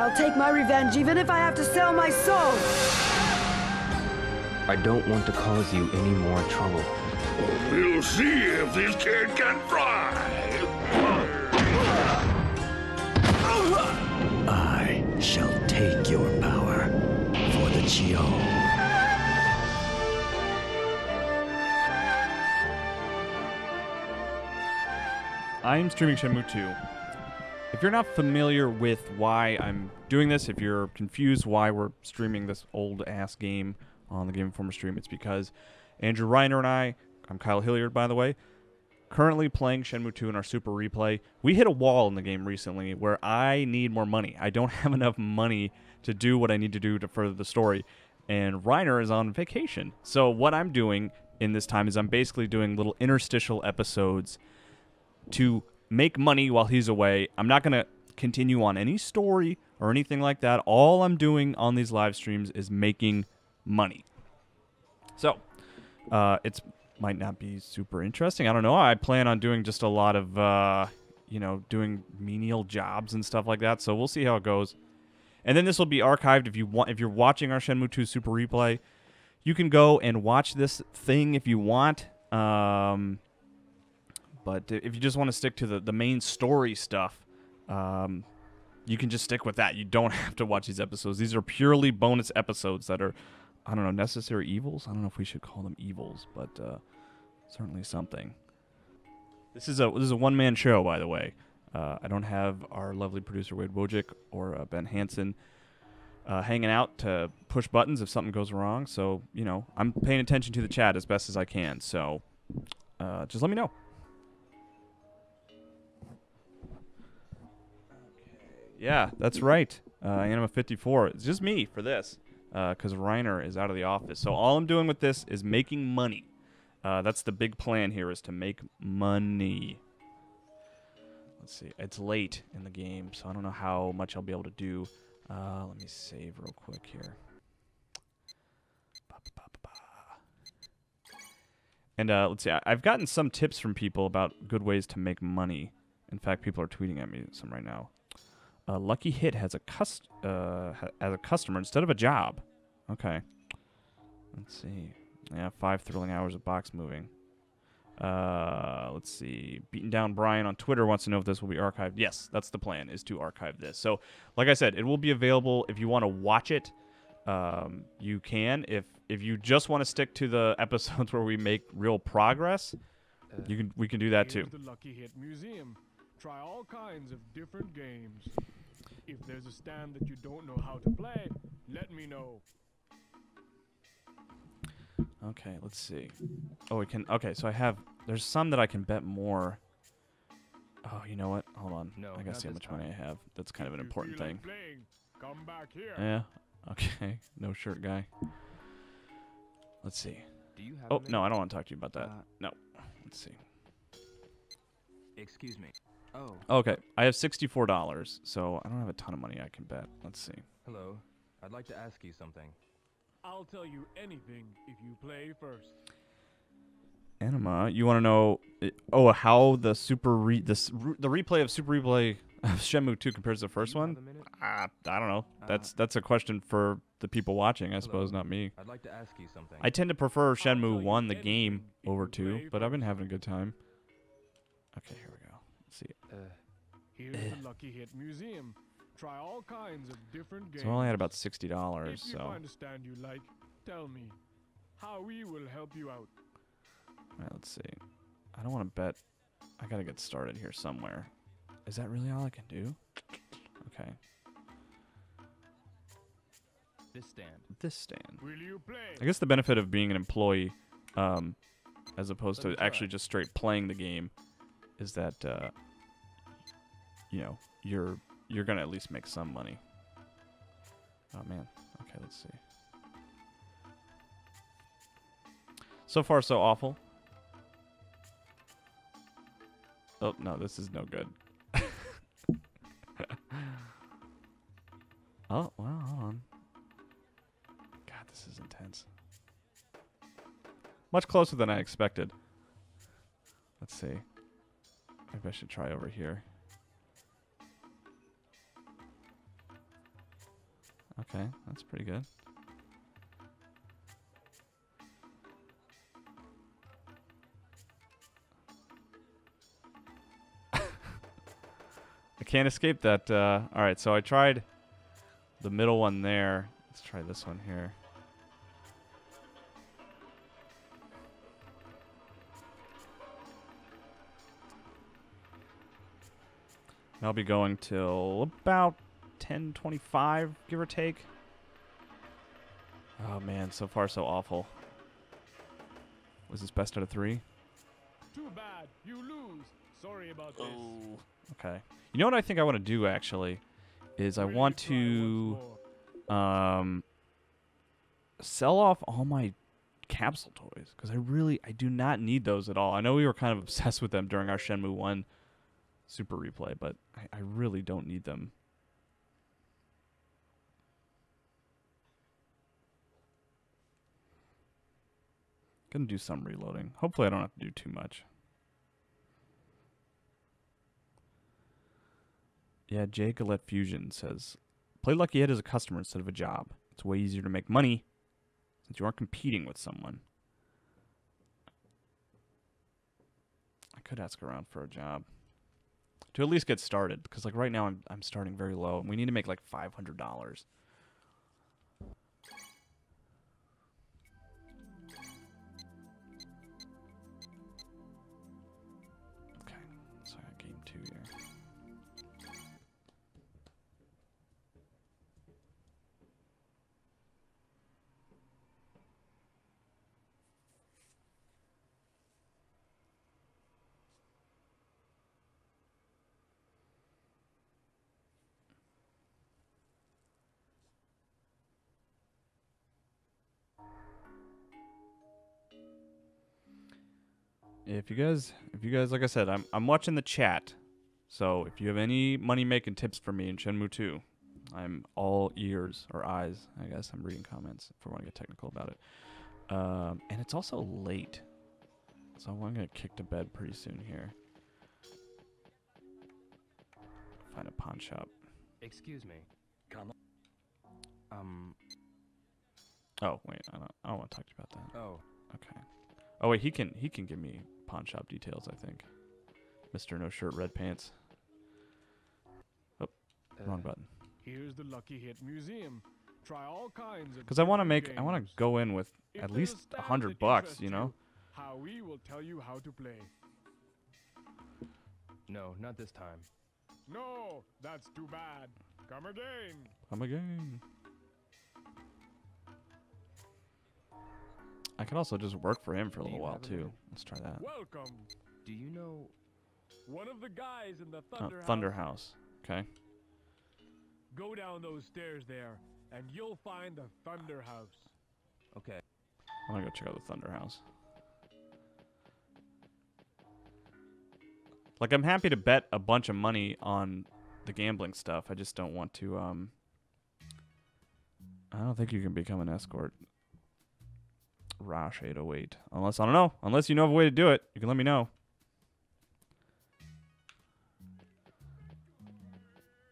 I'll take my revenge even if I have to sell my soul. I don't want to cause you any more trouble. We'll see if this kid can fly. I shall take your power for the Chio. I'm streaming Shenmue 2. If you're not familiar with why I'm doing this, if you're confused why we're streaming this old ass game on the Game Informer stream, it's because Andrew Reiner and I, I'm Kyle Hilliard by the way, currently playing Shenmue 2 in our Super Replay. We hit a wall in the game recently where I need more money. I don't have enough money to do what I need to do to further the story, and Reiner is on vacation. So what I'm doing in this time is I'm basically doing little interstitial episodes to make money while he's away. I'm not going to continue on any story or anything like that. All I'm doing on these live streams is making money. So, uh, it's might not be super interesting. I don't know. I plan on doing just a lot of, uh, you know, doing menial jobs and stuff like that. So we'll see how it goes. And then this will be archived if you want. If you're watching our Shenmue 2 Super Replay, you can go and watch this thing if you want. Um, but if you just want to stick to the, the main story stuff, um, you can just stick with that. You don't have to watch these episodes. These are purely bonus episodes that are, I don't know, necessary evils. I don't know if we should call them evils, but uh, certainly something. This is a this is a one man show, by the way. Uh, I don't have our lovely producer Wade Wojcik or uh, Ben Hansen uh, hanging out to push buttons if something goes wrong. So you know, I'm paying attention to the chat as best as I can. So uh, just let me know. Yeah, that's right. Uh, Anima 54. It's just me for this because Reiner is out of the office. So all I'm doing with this is making money. Uh, that's the big plan here is to make money. Let's see. It's late in the game, so I don't know how much I'll be able to do. Uh, let me save real quick here. And uh, let's see. I've gotten some tips from people about good ways to make money. In fact, people are tweeting at me some right now. Uh, Lucky Hit has a cust uh, ha- as a customer instead of a job. Okay. Let's see. Yeah, five thrilling hours of box moving. Uh, let's see. Beaten down Brian on Twitter wants to know if this will be archived. Yes, that's the plan is to archive this. So, like I said, it will be available if you want to watch it. Um, you can. If if you just want to stick to the episodes where we make real progress, you can. We can do that too. If there's a stand that you don't know how to play, let me know. Okay, let's see. Oh, we can. Okay, so I have. There's some that I can bet more. Oh, you know what? Hold on. No, I gotta see how this much money I have. That's kind of an important thing. like playing, come back here. Yeah. Okay. No shirt guy. Let's see. Do you have Oh no, I don't want to talk to you about that. Uh, no. Let's see. Excuse me. Oh, Okay, I have sixty-four dollars, so I don't have a ton of money I can bet. Let's see. hello. I'd like to ask you something. I'll tell you anything if you play first. Anima, you want to know? Oh, how the super re this re- the replay of Super Replay of Shenmue 2 compares to the first one? have a minute? Ah, I don't know. Uh, That's that's a question for the people watching, I suppose, not me. I'd like to ask you something. I tend to prefer Shenmue you 1, the game, over 2, but I've been having a good time. Okay, here we go. Let's see. uh, Here's Eh. the Lucky Hit Museum. Try all kinds of different games. So I only had about sixty dollars. If you So find a stand you like, tell me. How we will help you out. All right, let's see. I don't want to bet. I gotta get started here somewhere. Is that really all I can do? Okay, this stand. this stand. Will you play? I guess the benefit of being an employee, um, as opposed Let to actually just straight playing the game, is that uh, you know you're you're gonna at least make some money. Oh man. Okay, let's see. So far, so awful. Oh no, this is no good. oh well, hold on. God, this is intense. Much closer than I expected. Let's see. I should try over here. Okay, that's pretty good. I can't escape that. Uh, all right, so I tried the middle one there. Let's try this one here. I'll be going till about 10:25, give or take. Oh man, so far so awful. Was this best out of three? Too bad. You lose. Sorry about this. Okay. You know what I think I want to do actually is I want to um sell off all my capsule toys because I really I do not need those at all. I know we were kind of obsessed with them during our Shenmue One Super replay, but I, I really don't need them. Gonna do some reloading. Hopefully, I don't have to do too much. Yeah, Jay Gillette Fusion says, "Play Lucky Hit as a customer instead of a job. It's way easier to make money since you aren't competing with someone." I could ask around for a job to at least get started, because like right now I'm I'm starting very low, and we need to make like five hundred dollars. If you guys, if you guys, like I said, I'm I'm watching the chat, so if you have any money making tips for me in Shenmue 2, I'm all ears or eyes. I guess I'm reading comments if we want to get technical about it. Um, and it's also late, so I'm gonna kick to bed pretty soon here. Find a pawn shop. Excuse me. Come Um. Oh wait, I don't, I don't want to talk to you about that. Oh. Okay. Oh wait, he can he can give me pawn shop details. I think, Mister No Shirt Red Pants. Oh, wrong uh, button. Here's the Lucky Hit Museum. Try all kinds of Because I want to different make I want to go in with If at least a hundred bucks. You know. How we will tell you how to play. No, not this time. No, that's too bad. Come again. Come again. I could also just work for him for a little while too. minute? Let's try that. Welcome. Do you know? One of the guys in the Oh, Thunder, Thunder House. House. Okay. Go down those stairs there, and you'll find the Thunder House. Okay. I'm gonna go check out the Thunder House. Like I'm happy to bet a bunch of money on the gambling stuff. I just don't want to um I don't think you can become an escort. Rosh 808. Unless I don't know. Unless you know of a way to do it, you can let me know.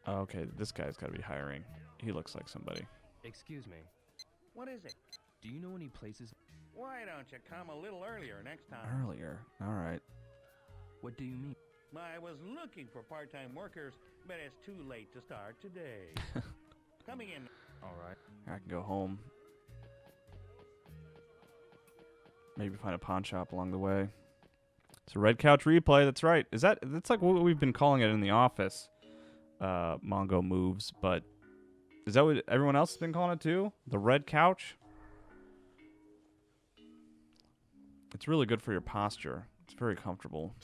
Okay, this guy's got to be hiring. He looks like somebody. Excuse me. What is it? Do you know any places? Why don't you come a little earlier next time? Earlier. All right. What do you mean? I was looking for part-time workers, but it's too late to start today. Coming in. All right. I can go home. Maybe find a pawn shop along the way. It's a red couch replay. That's right. Is that that's like what we've been calling it in the office? Uh, Mongo moves, but is that what everyone else has been calling it too? The red couch. It's really good for your posture. It's very comfortable.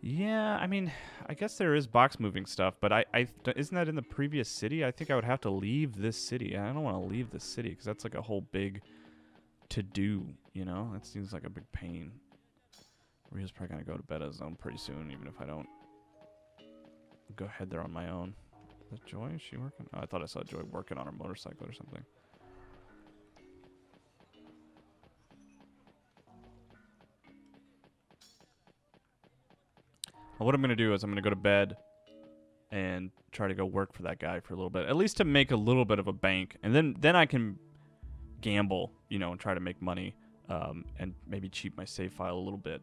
Yeah, I mean, I guess there is box moving stuff, but I, I isn't that in the previous city? I think I would have to leave this city. I don't want to leave this city because that's like a whole big to do. You know, that seems like a big pain. Ryo's probably gonna go to bed on his own pretty soon, even if I don't go head there on my own. Is that Joy? Is she working? Oh, I thought I saw Joy working on her motorcycle or something. Well, what I'm gonna do is I'm gonna go to bed, and try to go work for that guy for a little bit, at least to make a little bit of a bank, and then then I can gamble, you know, and try to make money, um, and maybe cheat my save file a little bit.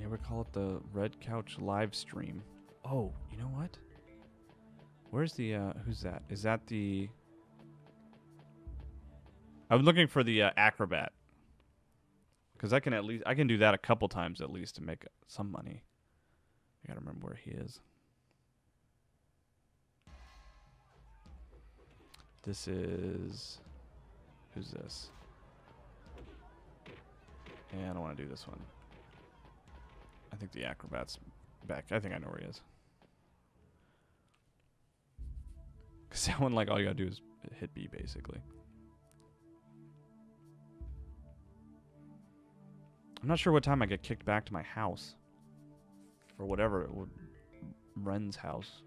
Yeah, we call it the Red Couch live stream. Oh, you know what? Where's the uh who's that? Is that the I'm looking for the uh, acrobat. Cuz I can at least I can do that a couple times at least to make some money. I got to remember where he is. This is who's this? Yeah, I don't want to do this one. I think the acrobat's back. I think I know where he is. Cause that one, like, all you gotta do is hit B, basically. I'm not sure what time I get kicked back to my house. Or whatever, it would, Ren's house.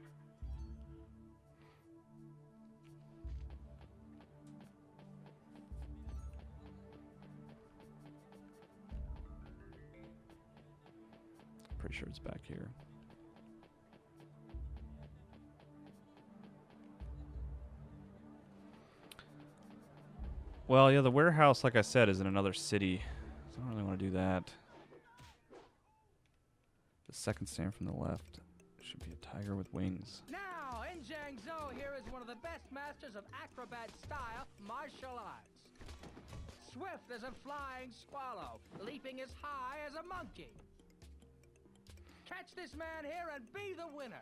Pretty sure it's back here. Well, yeah, the warehouse, like I said, is in another city. So I don't really want to do that. The second stand from the left should be a tiger with wings. Now, in Zhangzhou, here is one of the best masters of acrobat style martial arts. Swift as a flying swallow, leaping as high as a monkey. Catch this man here and be the winner.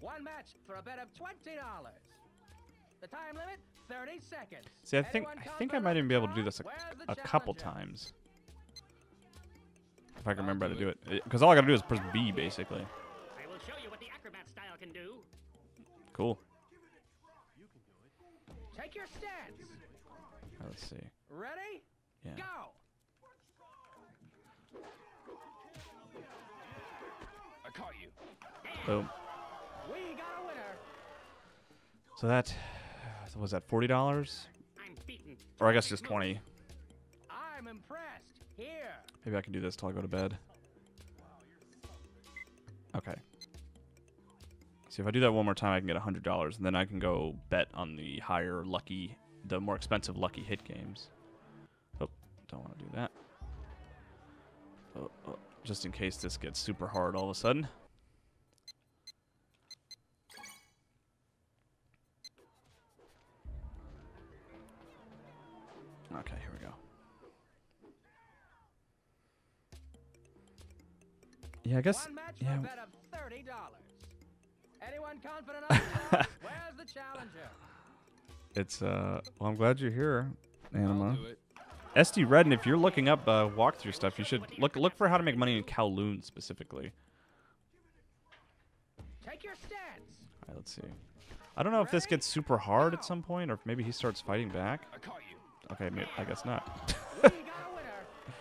One match for a bet of $20. The time limit, 30 seconds. See, I think I think I might even be able to do this a, a couple times. If I can remember how to do it. Because all I gotta do is press B, basically. I will show you what the acrobat style can do. Cool. Take your stance. Let's see. Ready? Yeah. Go. I caught you. Boom. We got a winner. So that was that forty dollars, or I guess just twenty. I'm impressed. Here. Maybe I can do this till I go to bed. Okay. See if I do that one more time, I can get hundred dollars, and then I can go bet on the higher lucky, the more expensive lucky hit games. Oh, don't want to do that. Oh, oh, just in case this gets super hard all of a sudden. Top? Where's the challenger? it's. uh Well, I'm glad you're here, Anima. I'll do it. SD Redden, if you're looking up uh, walkthrough stuff, you should look look for how to make money in Kowloon specifically. Take your stance. All right, let's see. I don't know if this gets super hard at some point, or if maybe he starts fighting back. I caught you. Okay, may- I guess not. We got a winner.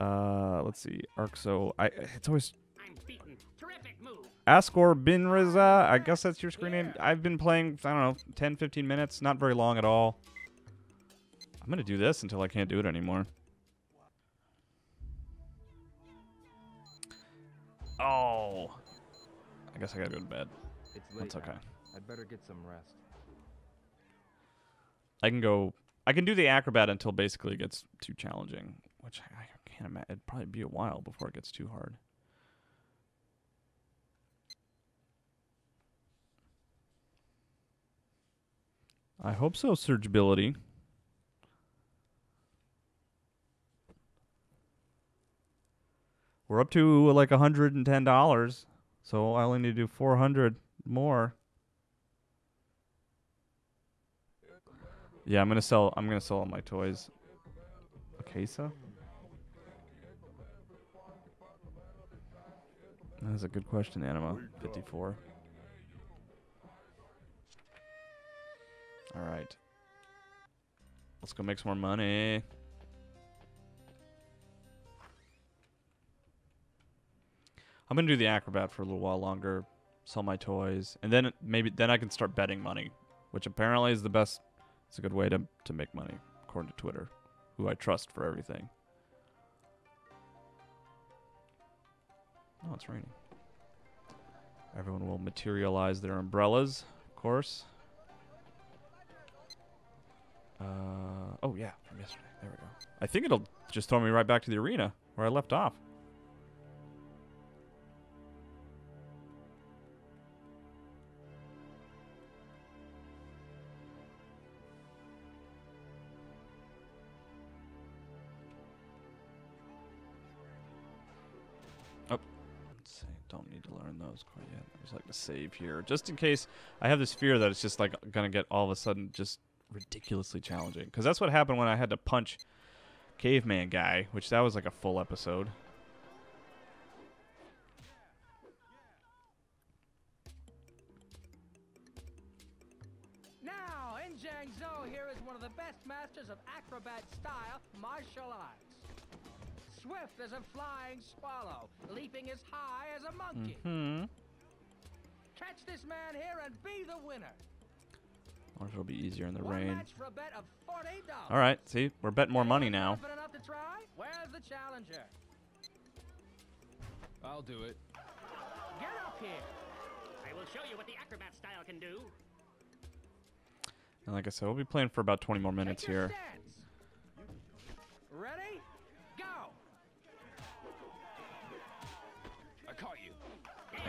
Uh, let's see. Arxo. I. It's always I'm beaten. Askor Bin Reza. I guess that's your screen name. I've been playing. I don't know, 10, 15 minutes. Not very long at all. I'm gonna do this until I can't do it anymore. Oh. I guess I gotta go to bed. It's late That's okay. now. I'd better get some rest. I can go. I can do the acrobat until basically it gets too challenging, which I, I can't imagine. It'd probably be a while before it gets too hard. I hope so, surgibility. We're up to like hundred and ten dollars, so I only need to do four hundred more. Yeah, I'm gonna sell. I'm gonna sell all my toys. Akesa. That's a good question, Anima. Fifty-four. All right. Let's go make some more money. I'm gonna do the acrobat for a little while longer. sell my toys, and then maybe then I can start betting money, which apparently is the best. It's a good way to to make money, according to Twitter, who I trust for everything. Oh, it's raining. Everyone will materialize their umbrellas, of course. Uh, oh yeah, from yesterday. There we go. I think it'll just throw me right back to the arena where I left off. Those quite yet. There's like a save here, just in case. I have this fear that it's just like gonna get all of a sudden just ridiculously challenging. Because that's what happened when I had to punch caveman guy, which that was like a full episode. Now, in Zhangzhou, here is one of the best masters of acrobat style martial arts. Swift as a flying swallow, leaping as high as a monkey. Hmm. Catch this man here and be the winner. I wonder if it'll be easier in the One rain. match for a bet of forty dollars. All right, see, we're betting more money now. Enough to try? Where's the challenger? I'll do it. Get up here. I will show you what the acrobat style can do. And like I said, we'll be playing for about 20 more minutes here. Ready?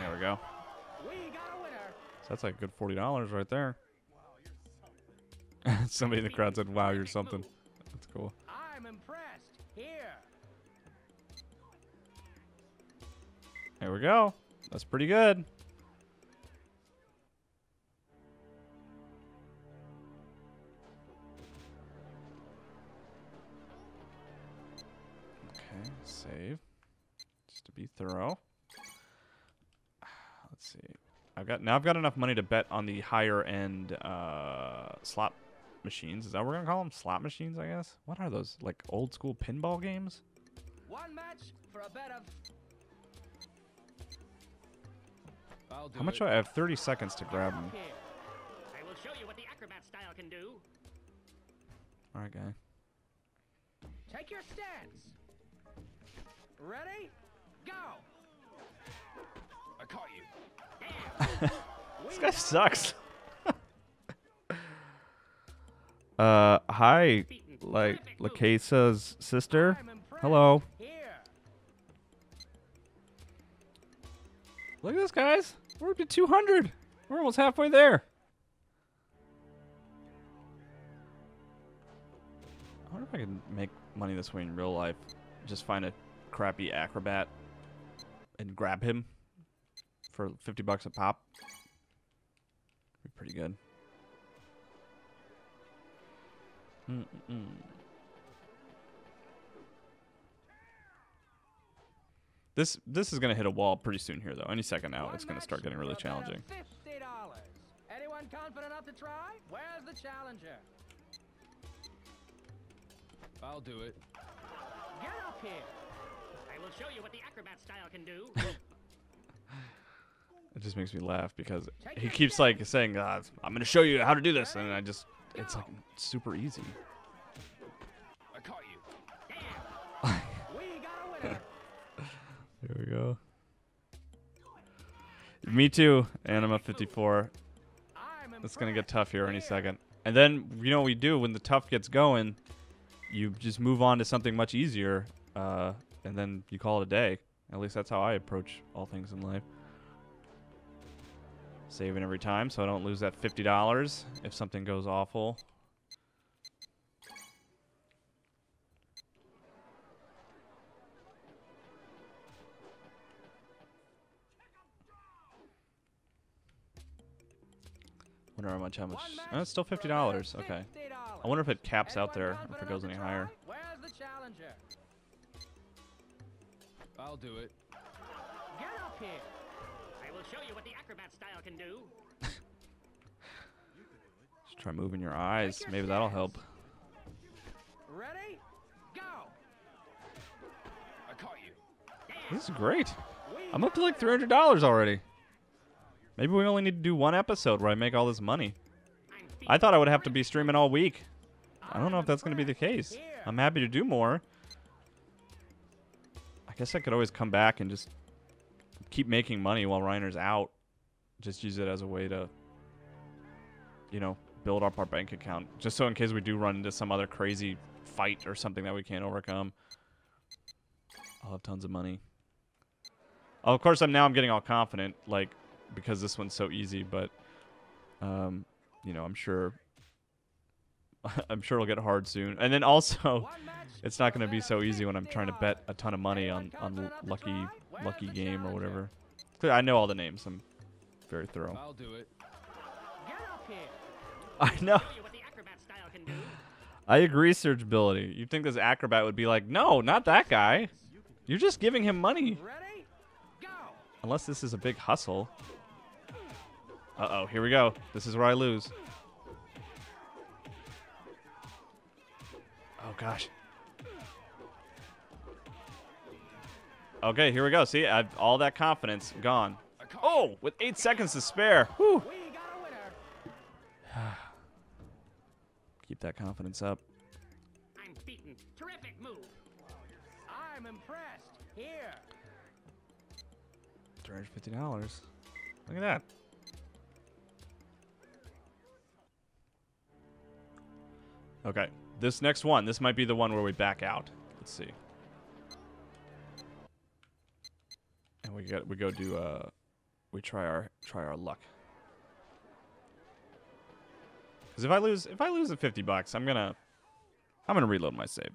There we go. We got a winner. So that's like a good forty dollars right there. Somebody in the crowd said, "Wow, you're something." That's cool. I'm impressed. Here. There we go. That's pretty good. Okay, save. Just to be thorough. See. I've got now. I've got enough money to bet on the higher end uh, slot machines. Is that what we're gonna call them? Slot machines, I guess. What are those? Like old school pinball games? One match for a bet of How much it. do I have? 30 seconds to grab them. I will show you what the acrobat style can do. All right, guy. Take your stance. Ready? Go. This guy sucks. uh, hi, like Lakesa's sister. Hello. Look at this, guys. We're up to 200. We're almost halfway there. I wonder if I can make money this way in real life. Just find a crappy acrobat and grab him for 50 bucks a pop. Be pretty good. Mm-mm. This this is gonna hit a wall pretty soon here though. Any second now, it's gonna start getting really a bet of challenging. Fifty dollars. Anyone confident enough to try? Where's the challenger? I'll do it. Get up here. I will show you what the acrobat style can do. It just makes me laugh because he keeps like saying, uh, "I'm gonna show you how to do this," and I just it's like super easy. I caught you. We got a we go. Me too, and I'm at 54. I'm It's gonna get tough here any second. And then you know what we do when the tough gets going, you just move on to something much easier, uh, and then you call it a day. At least that's how I approach all things in life. Saving every time so I don't lose that $50 if something goes awful. Wonder how much how much. One Oh, it's still match for a fifty bet of dollars. Okay. I wonder if it caps out there if it goes any higher. Where's the challenger? I'll do it. Get up here. I will show you what the acrobat style can do. Just try moving your eyes. your Maybe that'll help. Ready? Go. I caught you. This is great. I'm up to like a three winner. hundred dollars already. Maybe we only need to do one episode where I make all this money. I thought I would have to be streaming all week. I don't know if that's going to be the case. I'm happy to do more. I guess I could always come back and just keep making money while Reiner's out. Just use it as a way to, you know, build up our bank account. Just so in case we do run into some other crazy fight or something that we can't overcome, I'll have tons of money. Oh, of course, I'm now I'm getting all confident, like because this one's so easy. But, um, you know, I'm sure. I'm sure it'll get hard soon. And then also, it's not going to be so easy when I'm trying to bet a ton of money on on lucky lucky game or whatever. I know all the names. I'm very thorough. I'll do it. Get up here. I know. Show you what the acrobat style can do. I agree, searchability. You'd think this acrobat would be like, no, not that guy. You're just giving him money. Ready? Go. Unless this is a big hustle. Uh oh, here we go. This is where I lose. Oh gosh. Okay, here we go. See, I've all that confidence gone. Oh, with eight seconds to spare. Whew. We got a winner. Keep that confidence up. I'm beaten. Terrific move. I'm impressed. Here. $350. Look at that. Okay, this next one, this might be the one where we back out. Let's see. We got we go do uh we try our try our luck. Cuz if I lose if I lose the 50 bucks, I'm going to I'm going to reload my save.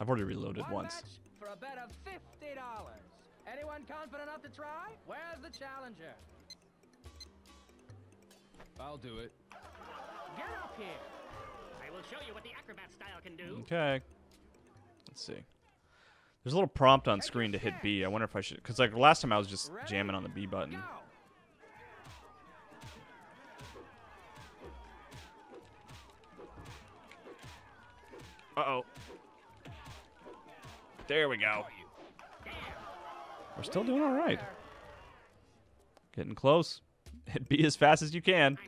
I've already reloaded One once. for a bet of fifty dollars. Anyone confident enough to try? Where's the challenger? I'll do it. Get up here. I will show you what the acrobat style can do. Okay. Let's see. There's a little prompt on screen to hit B. I wonder if I should, because like last time I was just jamming on the B button. Uh oh. There we go. We're still doing all right. Getting close. Hit B as fast as you can.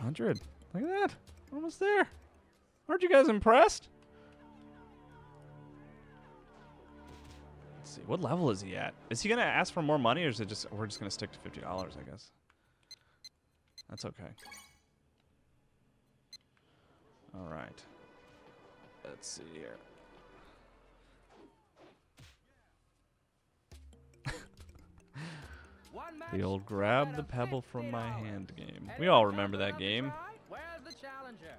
400. Look at that. Almost there. Aren't you guys impressed? Let's see. What level is he at? Is he going to ask for more money or is it just we're just going to stick to $50, I guess. That's okay. All right. Let's see here. The old grab the pebble from my hand game. We all remember that game. Where's the challenger?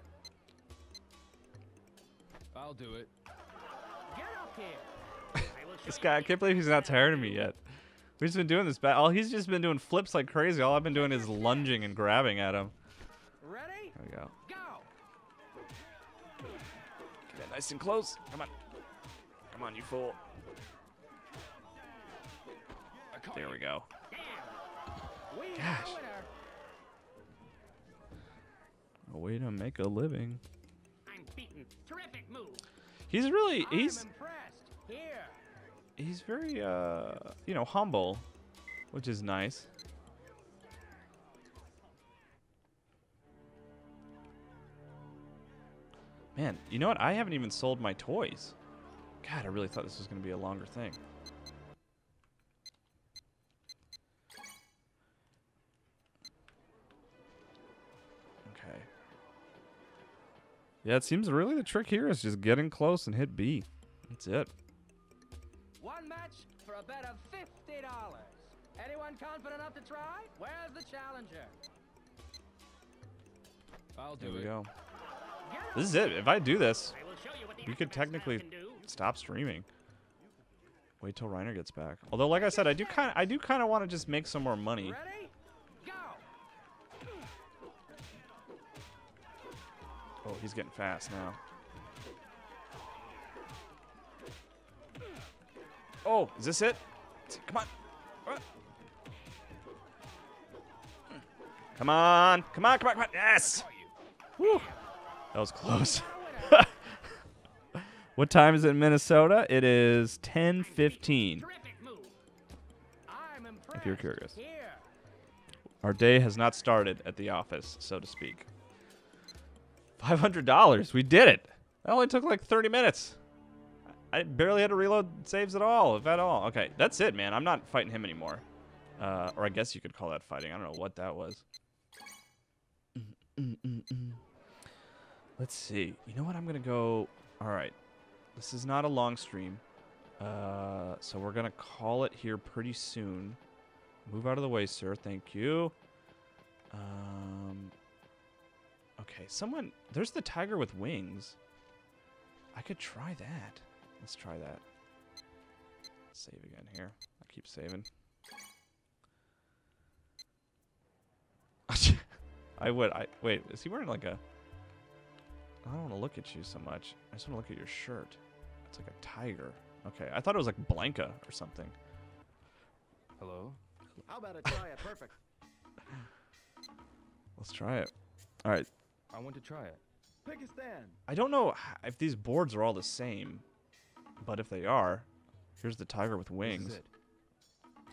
I'll do it. Get up here. I will show This guy, I can't believe he's not tired of me yet. We've just been doing this. Ba- all he's just been doing flips like crazy. All I've been doing is lunging and grabbing at him. Ready? There we go. Go. Get that nice and close. Come on. Come on, you fool. There we go. Gosh. a. Way to make a living. I'm beaten. Terrific move. He's really he's impressed. Here. He's very uh you know humble, which is nice. Man, you know what? I haven't even sold my toys. God, I really thought this was going to be a longer thing. Yeah, it seems really the trick here is just getting close and hit B. That's it. One match for a bet of fifty dollars. Anyone confident enough to try? Where's the challenger? I'll do There we it. go. This is it. If I do this, I will show you we could technically stop streaming. Wait till Reiner gets back. Although, like I said, I do kind of, I do kind of want to just make some more money. Ready? Oh, he's getting fast now. Oh, is this it? Come on. Come on. Come on. Come on. Come on. Yes. Woo. That was close. What time is it in Minnesota? It is 10:15. Terrific move. I'm impressed. If you're curious. Our day has not started at the office, so to speak. $500. We did it. That only took like 30 minutes. I barely had to reload saves at all, if at all. Okay, that's it, man. I'm not fighting him anymore. Uh, or I guess you could call that fighting. I don't know what that was. Let's see. You know what? I'm going to go. All right. This is not a long stream. Uh, so we're going to call it here pretty soon. Move out of the way, sir. Thank you. Um. Okay, someone. There's the tiger with wings. I could try that. Let's try that. Save again here. I keep saving. I would. I wait. Is he wearing like a? I don't want to look at you so much. I just want to look at your shirt. It's like a tiger. Okay, I thought it was like Blanka or something. Hello? How about a try it perfect? Let's try it. All right. I want to try it. Pick a stand. I don't know if these boards are all the same, but if they are, here's the tiger with wings.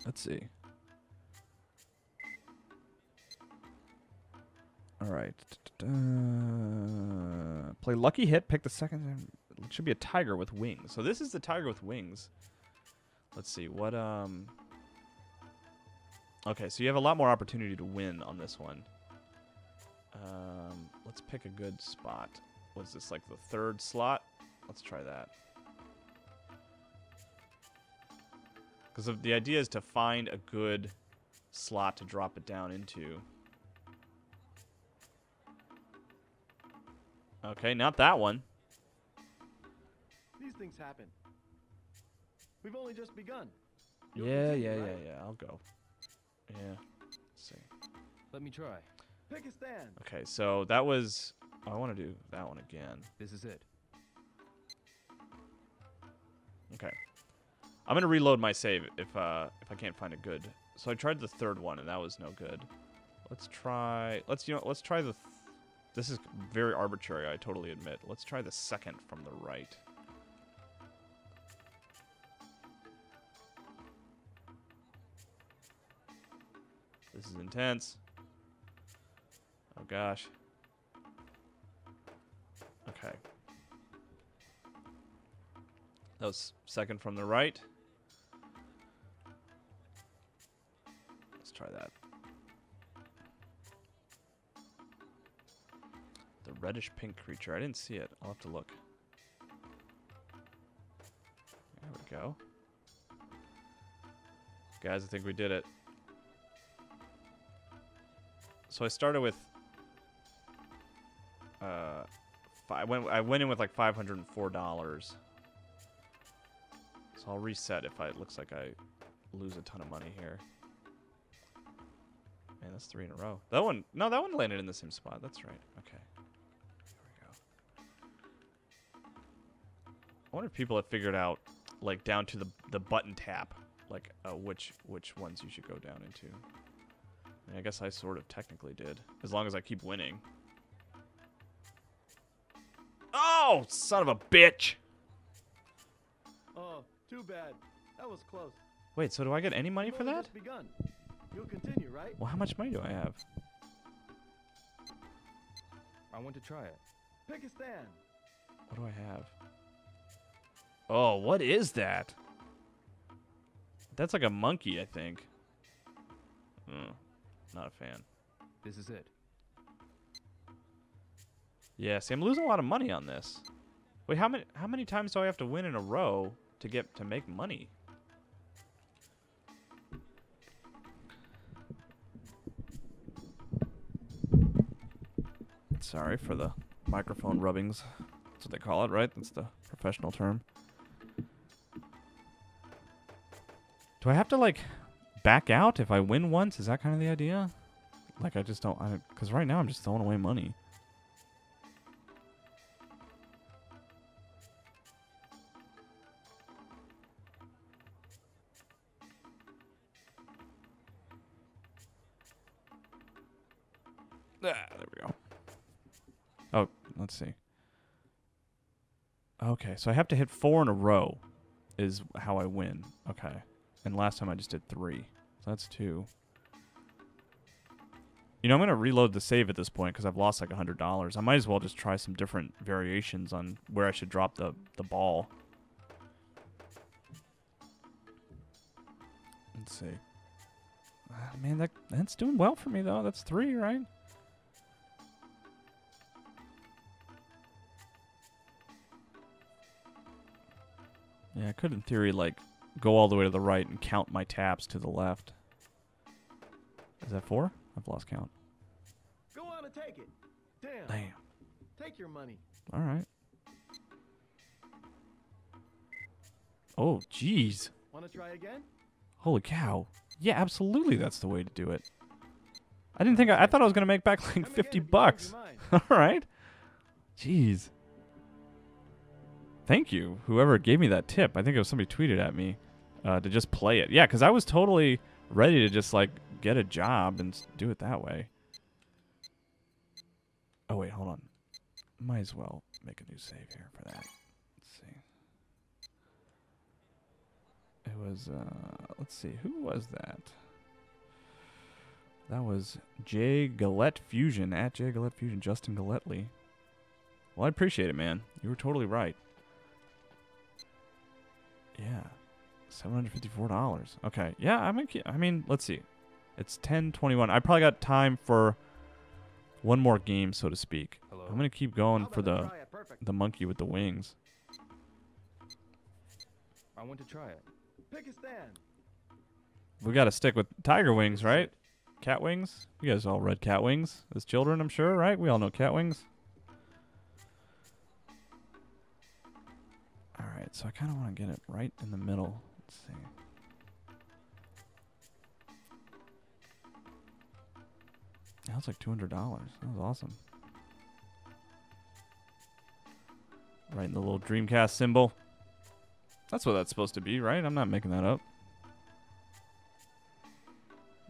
Let's see. All right. Play lucky hit. Pick the second. It should be a tiger with wings. So this is the tiger with wings. Let's see what um. Okay, so you have a lot more opportunity to win on this one. Um, let's pick a good spot. Was this like the third slot? Let's try that. Because the idea is to find a good slot to drop it down into. Okay, not that one. These things happen. We've only just begun. You'll Yeah, yeah, yeah, yeah. I'll go. Yeah. Let's see. Let me try. Pick a stand. Okay, so that was. I want to do that one again. This is it. Okay. I'm gonna reload my save if uh if I can't find a good. So I tried the third one and that was no good. Let's try. Let's you know. Let's try the. Th- this is very arbitrary. I totally admit. Let's try the second from the right. This is intense. Oh gosh. Okay. That was second from the right. Let's try that. The reddish pink creature. I didn't see it. I'll have to look. There we go. Guys, I think we did it. So I started with uh I went I went in with like five hundred and four dollars. So I'll reset if I, it looks like I lose a ton of money here. Man, that's three in a row. That one, no, that one landed in the same spot. That's right. Okay. There we go. I wonder if people have figured out, like, down to the the button tap, like, uh, which which ones you should go down into. I guess I sort of technically did, as long as I keep winning. Oh, son of a bitch! Oh, too bad. That was close. Wait, so do I get any money for that? begun. You'll continue, right? Well, how much money do I have? I want to try it. Pick a stand. What do I have? Oh, what is that? That's like a monkey, I think. Hmm, not a fan. This is it. Yeah, see, I'm losing a lot of money on this. Wait, how many how many times do I have to win in a row to get to make money? Sorry for the microphone rubbings. That's what they call it, right? That's the professional term. Do I have to like back out if I win once? Is that kind of the idea? Like I just don't, I because right now I'm just throwing away money. Let's see. Okay, so I have to hit four in a row, is how I win. Okay, and last time I just did three, so that's two. You know, I'm gonna reload the save at this point because I've lost like a hundred dollars. I might as well just try some different variations on where I should drop the the ball. Let's see. Ah, man, that that's doing well for me though. That's three, right? Yeah, I could in theory like go all the way to the right and count my taps to the left. Is that four? I've lost count. Go on and take it. Damn. Damn. Take your money. All right. Oh, jeez. Want to try again? Holy cow. Yeah, absolutely that's the way to do it. I didn't think I, I thought I was going to make back like 50 bucks. All right. Jeez. Thank you, whoever gave me that tip. I think it was somebody tweeted at me uh, to just play it. Yeah, because I was totally ready to just like get a job and do it that way. Oh wait, hold on. Might as well make a new save here for that. Let's see. It was uh let's see, who was that? That was Jay Gillette Fusion at Jay Gillette Fusion, Justin Gilletley. Well, I appreciate it, man. You were totally right. Yeah, seven hundred fifty-four dollars. Okay, yeah. I mean, I mean, let's see. It's ten twenty-one. I probably got time for one more game, so to speak. Hello? I'm gonna keep going for the try it? Perfect. the monkey with the wings. I want to try it. Pick a stand. We got to stick with tiger wings, right? Cat wings. You guys all read Catwings as children, I'm sure, right? We all know Catwings. All right, so I kind of want to get it right in the middle. Let's see. That was like two hundred dollars. That was awesome. Right in the little Dreamcast symbol. That's what that's supposed to be, right? I'm not making that up.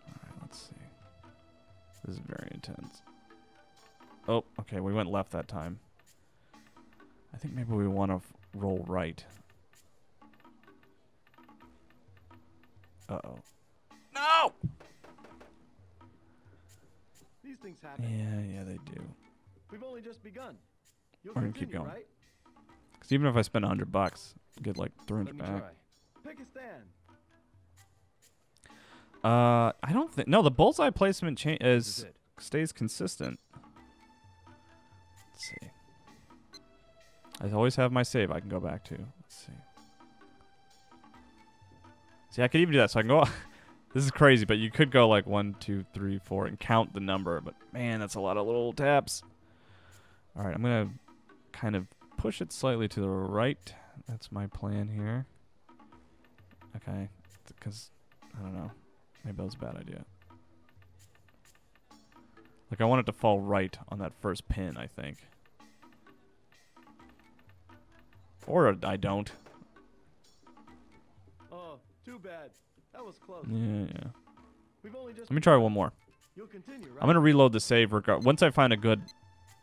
Alright, let's see. This is very intense. Oh, okay, we went left that time. I think maybe we want to roll right. Uh oh. No! These things happen. Yeah, yeah, they do. We've only just begun. You'll We're gonna keep going. right? Because even if I spend a hundred bucks, I'll get like three Let hundred me back. try. Pick a stand. Uh, I don't think. No, the bullseye placement cha- This is is stays consistent. I always have my save I can go back to. Let's see. See, I could even do that. So I can go. this is crazy, but you could go like one, two, three, four, and count the number. But man, that's a lot of little taps. All right, I'm gonna kind of push it slightly to the right. That's my plan here. Okay, because I don't know. Maybe that was a bad idea. Like I want it to fall right on that first pin, I think. Or I don't. Oh, too bad. That was close. Yeah, yeah. We've only just Let me try one more. You'll continue, right? I'm gonna reload the save regard. Once I find a good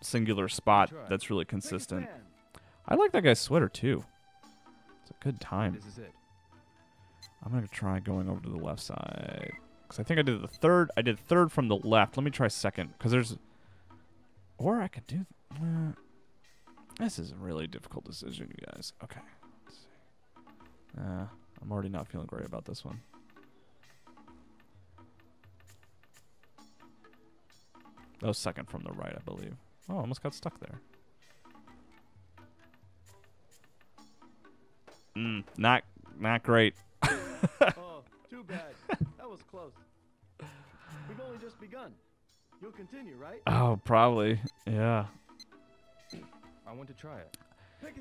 singular spot that's really consistent. I like that guy's sweater too. It's a good time. This is it. I'm gonna try going over to the left side because I think I did the third. I did third from the left. Let me try second because there's, or I could do. Uh, this is a really difficult decision, you guys. Okay. Let's see. Uh, I'm already not feeling great about this one. That was second from the right, I believe. Oh, almost got stuck there. Mm, not not great. Oh, too bad. that was close. We've only just begun. You'll continue, right? Oh, probably. Yeah. I want to try it.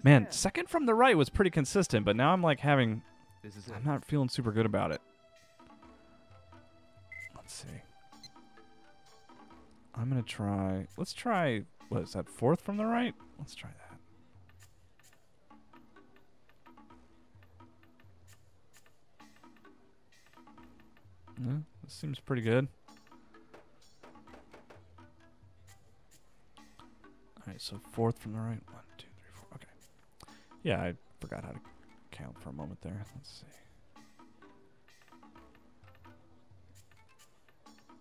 Man, stand. second from the right was pretty consistent, but now I'm like having. This is I'm not feeling super good about it. Let's see. I'm gonna try let's try what is that, fourth from the right? Let's try that. Yeah, this seems pretty good. Alright, so fourth from the right. One, two, three, four. Okay. Yeah, I forgot how to count for a moment there. Let's see.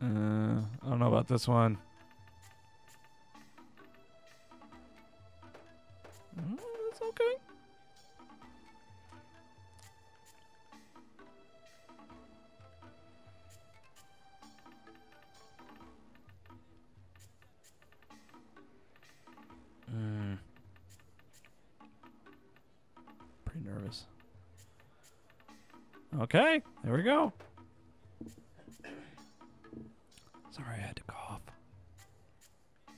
Uh, I don't know about this one. Mm, That's okay. Okay, there we go. Sorry, I had to cough. I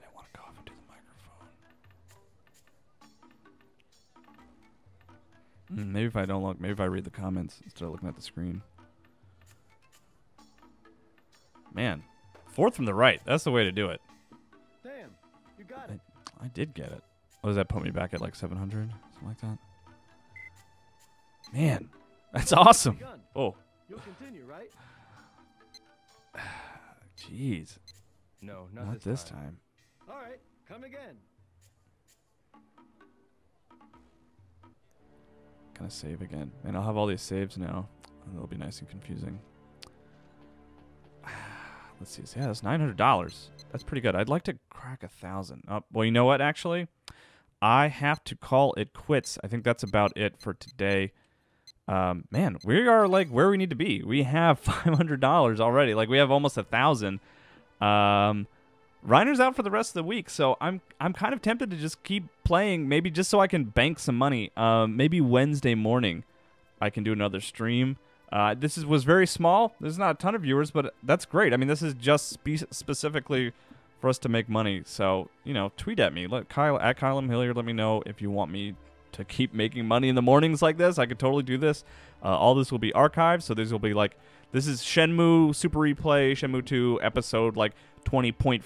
didn't want to cough into the microphone. Mm, maybe if I don't look, maybe if I read the comments instead of looking at the screen. Man, fourth from the right. That's the way to do it. Damn, you got it. I did get it. What does that put me back at like 700? Something like that? Man, that's awesome. Oh, You'll continue, right? Jeez. No, not, Not this time. All right, come again. Gonna save again. And I'll have all these saves now. It'll be nice and confusing. Let's see. Yeah, that's nine hundred dollars. That's pretty good. I'd like to crack a thousand. Oh, well, you know what? Actually, I have to call it quits. I think that's about it for today. Um, man, we are like where we need to be. We have five hundred dollars already. Like we have almost a thousand. Um, Reiner's out for the rest of the week, so I'm I'm kind of tempted to just keep playing, maybe just so I can bank some money. Um, maybe Wednesday morning, I can do another stream. Uh, this is was very small. There's not a ton of viewers, but that's great. I mean, this is just spe- specifically for us to make money. So you know, tweet at me. Let Kyle at Kyle M. Hilliard. Let me know if you want me to keep making money in the mornings like this. I could totally do this. Uh, all this will be archived, so this will be like this is Shenmue Super Replay, Shenmue 2 episode like 20.5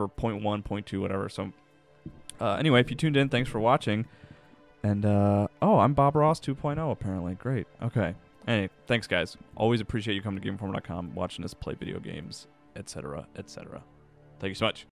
or 0.1, 0.2, whatever. So uh, anyway, if you tuned in, thanks for watching. And uh, oh, I'm Bob Ross 2.0 apparently. Great. Okay. Anyway, thanks guys. Always appreciate you coming to GameInformer.com, watching us play video games, etc., etc. Thank you so much.